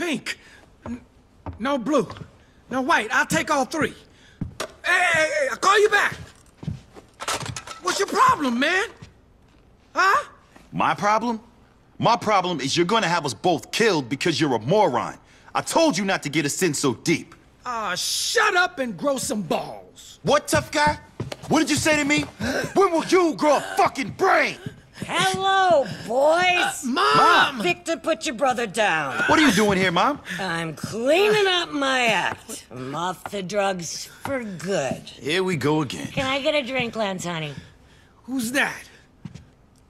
Pink. No blue. No white. I'll take all three. Hey, hey, hey, I'll call you back. What's your problem, man? Huh? My problem? My problem is you're gonna have us both killed because you're a moron. I told you not to get us in so deep. Ah, shut up and grow some balls. What, tough guy? What did you say to me? When will you grow a fucking brain? Hello, boys. Uh, Mom! Uh, Victor, put your brother down. What are you doing here, Mom? I'm cleaning up my act. I'm off the drugs for good. Here we go again. Can I get a drink, Lance, honey? Who's that?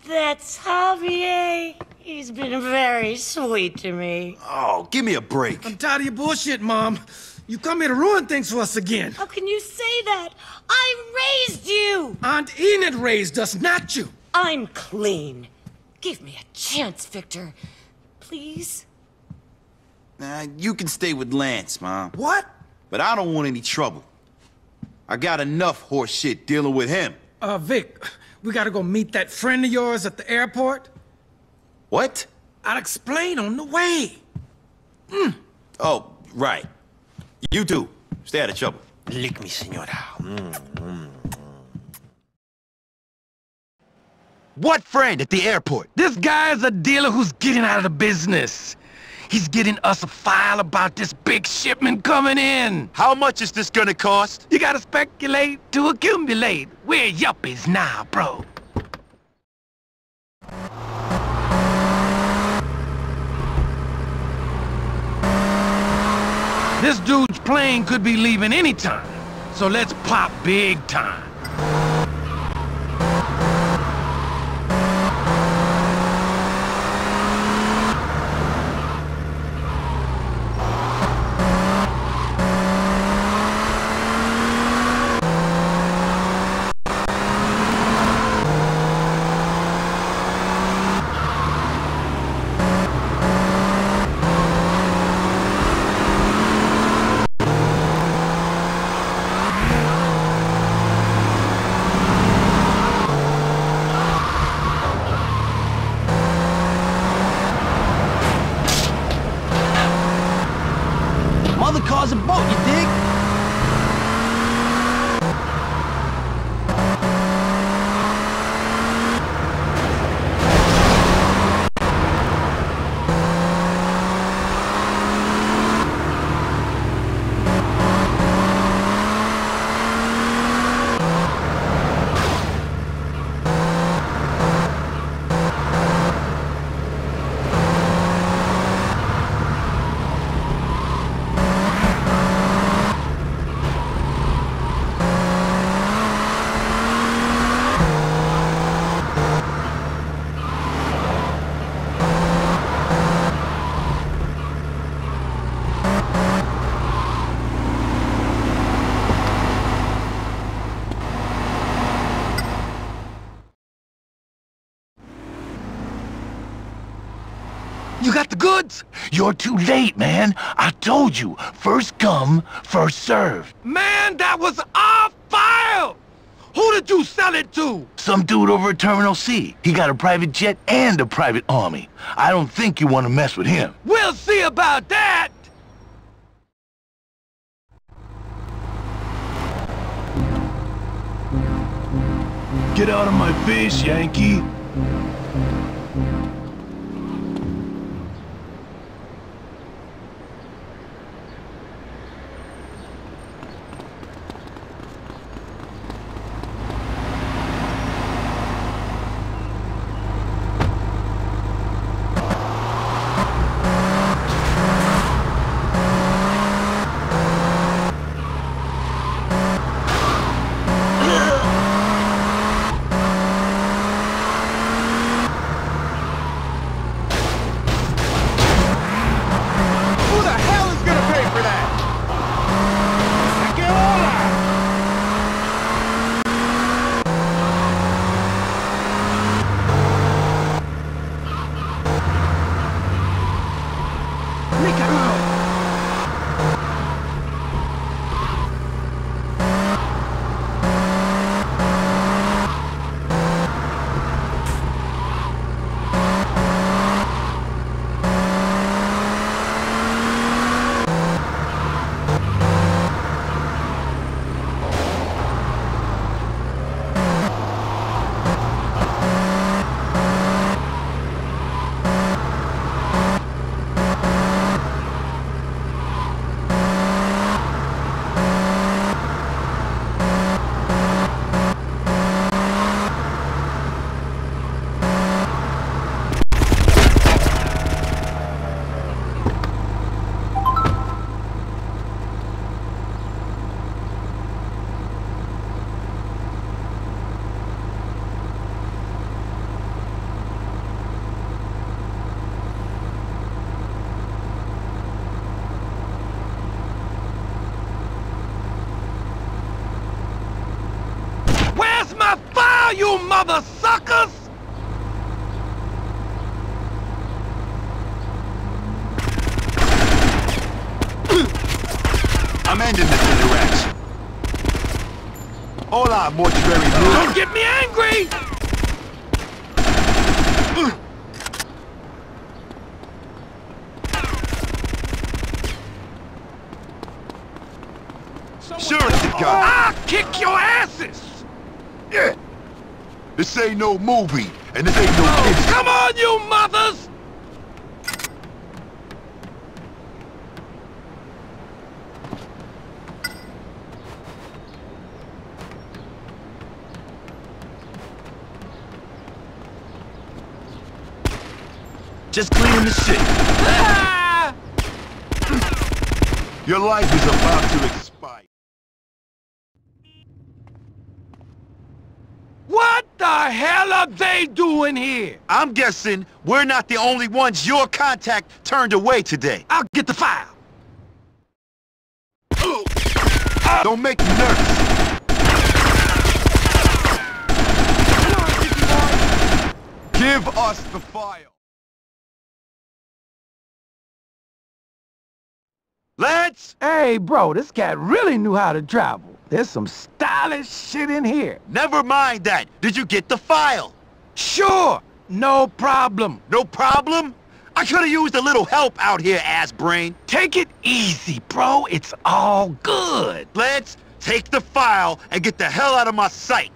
That's Javier. He's been very sweet to me. Oh, give me a break. I'm tired of your bullshit, Mom. You come here to ruin things for us again. How can you say that? I raised you. Aunt Enid raised us, not you. I'm clean. Give me a chance, Victor. Please? Nah, you can stay with Lance, Mom. What? But I don't want any trouble. I got enough horse shit dealing with him. Uh, Vic, we gotta go meet that friend of yours at the airport. What? I'll explain on the way. Oh, right. You too. Stay out of trouble. Lick me, senora. What friend at the airport? This guy's a dealer who's getting out of the business. He's getting us a file about this big shipment coming in. How much is this gonna cost? You gotta speculate to accumulate. We're yuppies now, bro. This dude's plane could be leaving anytime, so let's pop big time. You got the goods? You're too late, man. I told you, first come, first serve. Man, that was our file! Who did you sell it to? Some dude over at Terminal C. He got a private jet and a private army. I don't think you want to mess with him. We'll see about that! Get out of my face, Yankee. Now, you mother suckers! I'm ending this interaction. Hola, mortuary Don't get me angry! Sure it's a gun. I'll kick your asses! Yeah. This ain't no movie, and this ain't no kids. Come on, you mothers! Just cleaning the shit. Ah! Your life is about to expire. What the hell are they doing here? I'm guessing we're not the only ones your contact turned away today. I'll get the file. Don't make me nervous. Give us the file. Lance, Hey, bro, this cat really knew how to travel. There's some stylish shit in here. never mind that. Did you get the file? Sure, no problem. No problem? I could have used a little help out here, ass brain. Take it easy, bro. It's all good. Let's take the file and get the hell out of my sight.